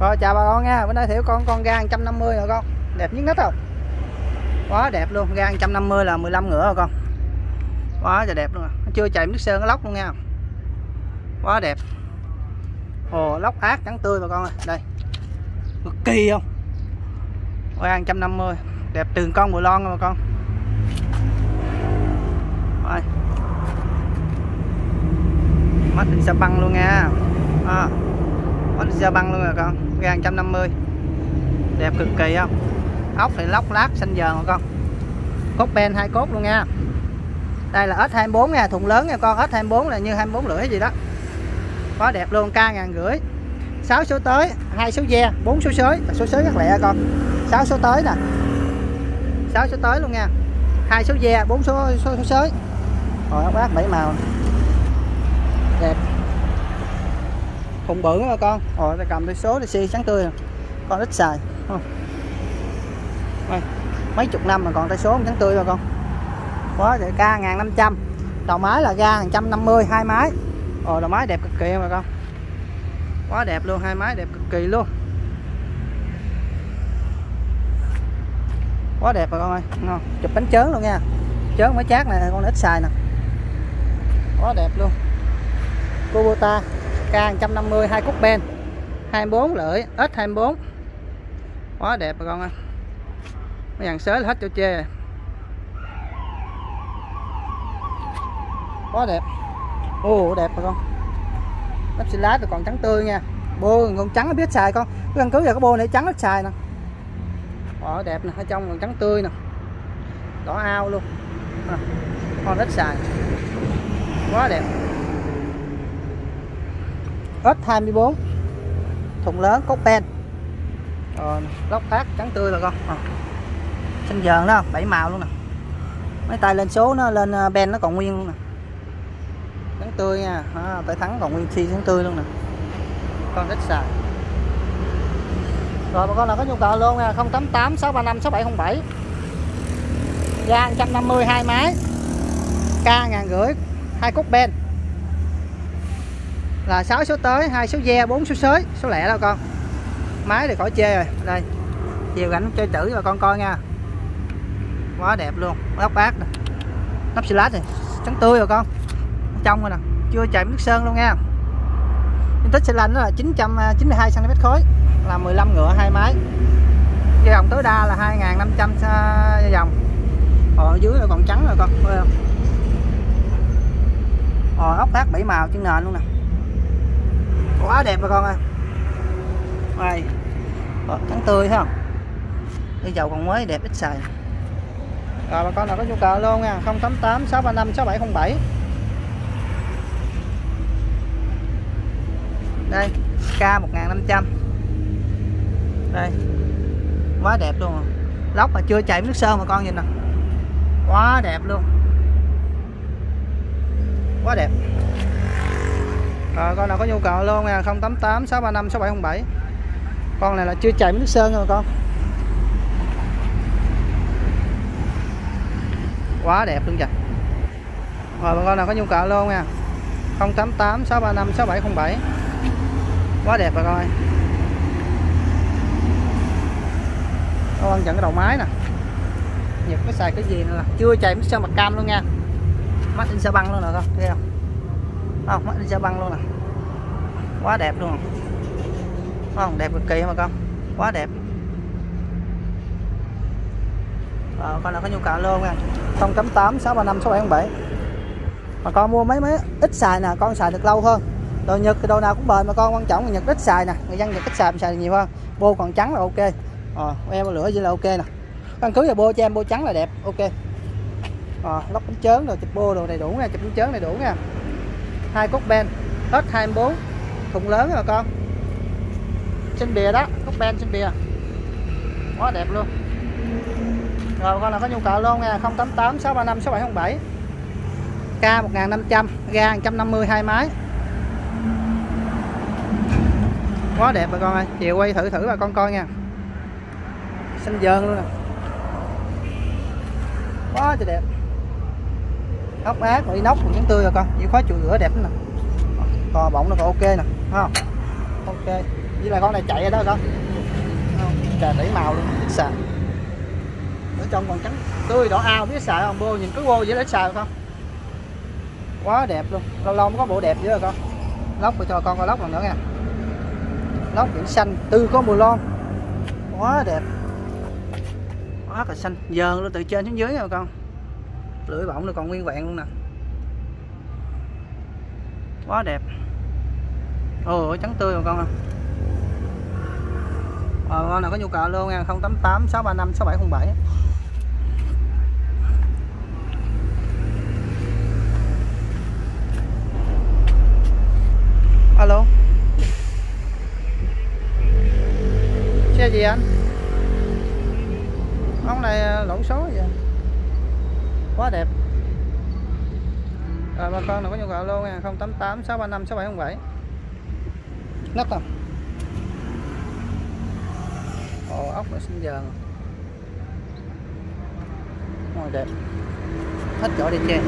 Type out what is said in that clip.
rồi chào bà con nha. Bữa nay thiểu con con ga 150 rồi con. Đẹp nhất hết không? Quá đẹp luôn. Ga 150 là 15 ngựa rồi con. Quá trời đẹp luôn à. chưa chạy nước sơn nó lóc luôn nha. Quá đẹp. Ồ lóc ác trắng tươi bà con ơi. Đây. Cực kỳ không? Ga 150 đẹp từng con bùi lon rồi bà con. Rồi. Mắt hình xà băng luôn nha. À, mắt da băng luôn rồi con. Ga 150 đẹp cực kỳ không? Ốc thì lóc lát xanh dờn con. Cốt ben hai cốt luôn nha. Đây là S24 nha thùng lớn nha con. S24 là như 24 lưỡi gì đó. Quá đẹp luôn ca ngàn rưỡi. 6 số tới hai số ve 4 số sới. Số sới rất lẹ con. 6 số tới nè. 6 số tới luôn nha. Hai số ve 4 số số, số sới. Rồi ốc bát bảy màu đẹp khủng bự đó con? Rồi ta cầm tay số để xi trắng tươi con ít xài không? Đây, mấy chục năm mà còn tay số trắng tươi rồi con. Quá để ca ngàn năm trăm. Đầu máy là ga 150 hai máy. Rồi đầu máy đẹp cực kỳ mà con. Quá đẹp luôn hai máy đẹp cực kỳ luôn. Quá đẹp rồi con ơi. Ngon chụp bánh chớn luôn nha. Chớn mới chát này con ít xài nè. Quá đẹp luôn. Kubota K150 hai cúc ben. 24 lưỡi S24 quá đẹp rồi con ơi. Mấy dàn sới hết cho chê quá đẹp. Ô đẹp rồi con. Nắp xì lát rồi còn trắng tươi nha. Bô còn trắng biết xài con. Cứ căn cứ vào cái bô này trắng ít xài nè. Quá đẹp nè ở trong còn trắng tươi nè. Đỏ ao luôn. À, con ít xài. Quá đẹp. S24 thùng lớn cốt pen. Rồi lóc khác trắng tươi rồi con. À. xanh dờn đó bảy màu luôn nè. Mấy tay lên số nó lên à, ben nó còn nguyên luôn nè. Trắng tươi nha. À, tới thắng còn nguyên xi trắng tươi luôn nè. Con rất xài. Rồi bà con là có nhu cầu luôn nha 088 635 6707 ga 150 hai máy. K ngàn rưỡi hai cốt ben là 6 số tới, hai số ve 4 số sới, số lẻ đâu con. Máy thì khỏi chê rồi. Đây, chiều cảnh chơi chữ cho con coi nha. Quá đẹp luôn lóc bát nè. Nắp xì lát này trắng tươi rồi con. Trong rồi nè, chưa chạy nước sơn luôn nha. Diện tích xe lanh đó là 992 à, cm khối, là 15 ngựa, hai máy. Dây dòng tối đa là 2500 à, dây dòng ở dưới là còn trắng rồi con thấy không? Ốc bát bảy màu trên nền luôn nè quá đẹp rồi con ơi. Đây. Ờ, Trắng tươi thấy không? Cái dầu còn mới đẹp ít xài. Rồi, bà con nào có nhu cầu luôn nha. 088 635 6707 đây, k 1500 đây. Quá đẹp luôn. Lóc mà chưa chạy nước sơn mà con nhìn nè. Quá đẹp luôn. Quá đẹp rồi, con nào có nhu cầu luôn nha 088 635 6707 con này là chưa chạy nước sơn rồi con. Quá đẹp luôn kìa. Rồi con nào có nhu cầu luôn nha 088 635 6707 quá đẹp bà con ơi. Con quan trọng cái đầu máy nè. Nhật cái xài cái gì nữa chưa chạy mixer mặt cam luôn nha. Mắt in xe băng luôn nè con, thấy không? Không mắt đi xe băng luôn nè quá đẹp luôn. Không đẹp cực kỳ mà con. Quá đẹp. À, con nào có nhu cầu luôn nha 088 635 677 mà con mua mấy mấy ít xài nè con xài được lâu hơn. Đồ nhật thì đồ nào cũng bền mà con quan trọng là nhật ít xài nè. Người dân nhật ít xài xài nhiều hơn. Bô còn trắng là ok. À, em lửa gì là ok nè. Căn cứ vào bô cho em bô trắng là đẹp ok. À, lóc bánh chớn rồi chụp bô đồ đầy đủ nha chụp bánh chớn đầy đủ nha hai cốc ben. Hết 24 thùng lớn rồi con. Trên bìa đó. Cốc ben trên bìa. Quá đẹp luôn. Rồi con là có nhu cầu luôn nha. 088 635 6707 K 1500 ga 150 hai máy. Quá đẹp bà con ơi. Chiều quay thử thử bà con coi nha. Xanh dơn luôn nè. Quá trời đẹp ốc ác rồi inox còn tươi rồi con. Chỉ khóa chùi rửa đẹp nè. To bọng nó còn ok nè không? Ok. Với là con này chạy ra đó con. Trời đẩy màu luôn. Ít ở trong còn trắng. Tươi đỏ ao, biết xài không? Bô nhìn cứ bô vậy ít xài không? Quá đẹp luôn. Lâu lâu mới có bộ đẹp với con. Lóc cho con coi lóc lần nữa nha lóc biển xanh tư có mùi lon. Quá đẹp. Quá là xanh. Dờn luôn từ trên xuống dưới rồi con lưỡi bỏng nó còn nguyên vẹn luôn nè. Quá đẹp. Ồ trắng tươi rồi con à. Ờ, con nào có nhu cầu luôn nha 088 635 6707 alo. Xe gì anh ông này à, lộn số vậy quá đẹp. Rồi bà con nào có nhu cầu luôn nha 088 635 6707 nắp không ồ, ốc nó sinh dần. Rồi đẹp. Hết chỗ đi chơi